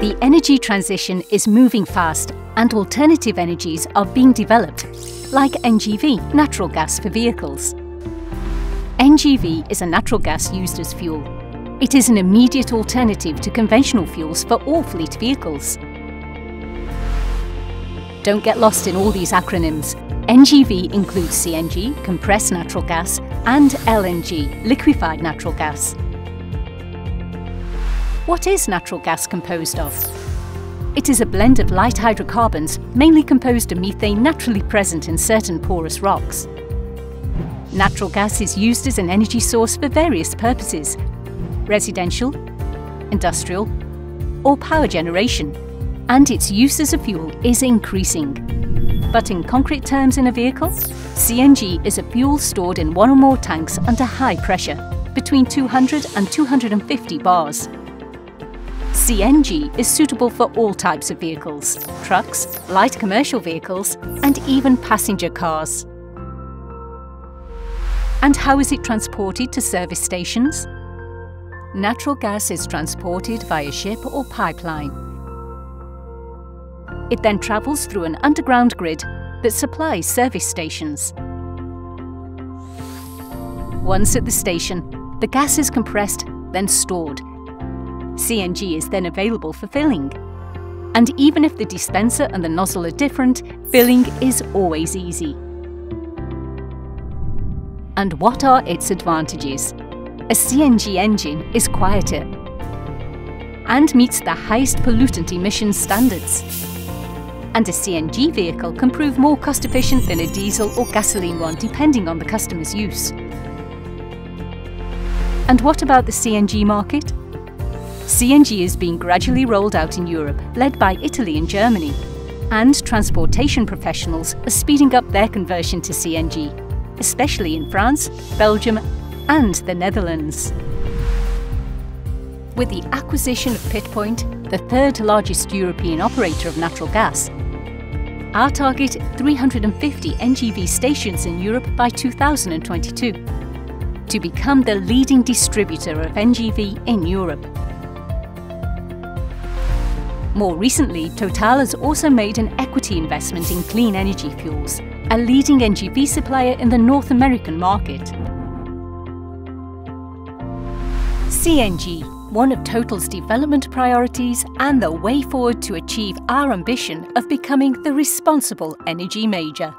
The energy transition is moving fast and alternative energies are being developed, like NGV, natural gas for vehicles. NGV is a natural gas used as fuel. It is an immediate alternative to conventional fuels for all fleet vehicles. Don't get lost in all these acronyms. NGV includes CNG, compressed natural gas, and LNG, liquefied natural gas. What is natural gas composed of? It is a blend of light hydrocarbons, mainly composed of methane naturally present in certain porous rocks. Natural gas is used as an energy source for various purposes, residential, industrial, or power generation, and its use as a fuel is increasing. But in concrete terms in a vehicle, CNG is a fuel stored in one or more tanks under high pressure, between 200 and 250 bars. CNG is suitable for all types of vehicles, trucks, light commercial vehicles and even passenger cars. And how is it transported to service stations? Natural gas is transported via ship or pipeline. It then travels through an underground grid that supplies service stations. Once at the station, the gas is compressed, then stored CNG is then available for filling. And even if the dispenser and the nozzle are different, filling is always easy. And what are its advantages? A CNG engine is quieter and meets the highest pollutant emission standards. And a CNG vehicle can prove more cost efficient than a diesel or gasoline one depending on the customer's use. And what about the CNG market? CNG is being gradually rolled out in Europe, led by Italy and Germany. And transportation professionals are speeding up their conversion to CNG, especially in France, Belgium and the Netherlands. With the acquisition of Pitpoint, the third largest European operator of natural gas, our target 350 NGV stations in Europe by 2022 to become the leading distributor of NGV in Europe. More recently, Total has also made an equity investment in Clean Energy Fuels, a leading NGV supplier in the North American market. CNG, one of Total's development priorities and the way forward to achieve our ambition of becoming the responsible energy major.